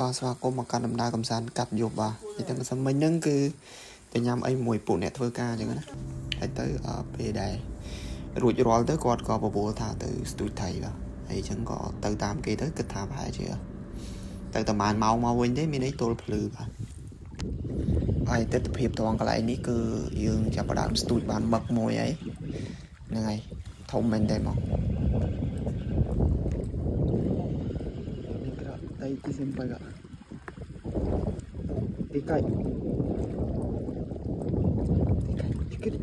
បាទស្វាគមន៍មកកាន់ដំណើរកំសាន្តកាត់យប់បាទអញ្ចឹងសម្មិញហ្នឹងគឺទៅញ៉ាំអីមួយពួកអ្នកធ្វើការអញ្ចឹងណាហើយទៅពេលដែររួចរាល់ទៅគាត់ក៏បបួលថាទៅស្ទូចថៃបាទហើយអញ្ចឹងក៏ទៅតាមគេទៅគិតថាប្រហែលជាទៅតែម៉ានម៉ោងមកវិញទេមានអីទល់ភ្លឺបាទហើយទស្សនភាពត្រង់កន្លែងនេះគឺយើងចាប់ផ្ដើមស្ទូចបានមឹកមួយហើយហ្នឹងហើយធំមែនតើមក Se paga. Te cae. Te cae. ゆっくり。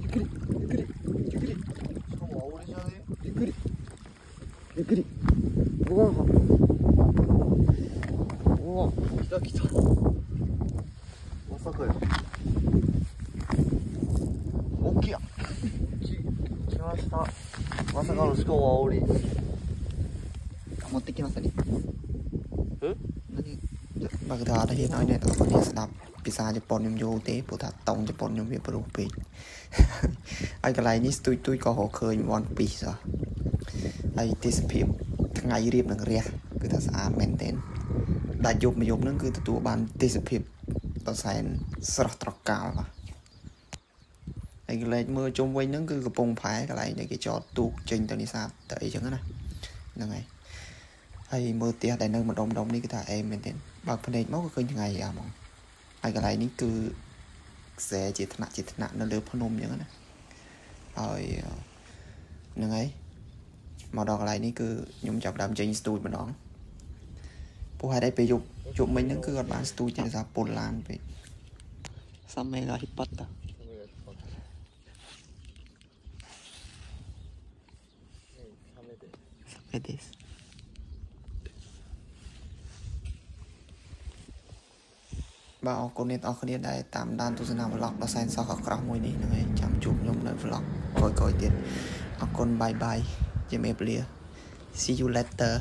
ゆっくり。ゆっくり。ゆっくり。しかもじゃねゆっくり。ゆっくり。うわうわ来た来たまさかよ大きいや来ましたまさかのしかも青森持ってきますね。え何បើកថាអត់ហ៊ានឲ្យអ្នកទាំងអស់គ្នាស្ដាប់ភាសាជប៉ុនខ្ញុំយល់ទេព្រោះថាតង់ជប៉ុនខ្ញុំវាប្រុសពេកហើយកន្លែងនេះស្ទួយទួយក៏រកឃើញ One Piece ហ៎ហើយទេសភាពថ្ងៃរៀបនឹងរះគឺថាស្អាតមែនទែនដាច់យប់មួយយប់ហ្នឹងគឺទទួលបានទេសភាពដ៏សែនស្រស់ត្រកាលបាទហើយកន្លែងមើលជុំវិញហ្នឹងគឺកំពង់ផែកន្លែងដែលគេចតទូកចេញទៅនេសាទទៅអីចឹងណាហ្នឹងហើយ ហើយមើលផ្ទះដែលនៅម្ដុំម្ដុំនេះគឺថាអេមមែនទែនបើកភ្នែកមកក៏ឃើញថ្ងៃអាហ្មងហើយកន្លែងនេះគឺខ្សែជាថ្នាក់ជាថ្នាក់នៅលើភ្នំអញ្ចឹងណាហើយហ្នឹងហើយមកដល់កន្លែងនេះគឺខ្ញុំចាប់ដើមចេញស្ទូចម្ដងពោះហេតុអីពេលយប់យប់មិញហ្នឹងគឺអត់បានស្ទូចទេដោយសារពុលឡានពេកសាមេឡាហ៊ីប៉ាត់តា it is បាទអរគុណអ្នកនរគ្នាដែលតាមដានទស្សនា vlog ដ៏សែនសោកអាក្រក់មួយនេះហ្នឹងហើយចាំជួបខ្ញុំនៅ vlog ក្រោយៗទៀតអរគុណបាយបាយជំរាបលា see you later